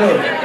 Good.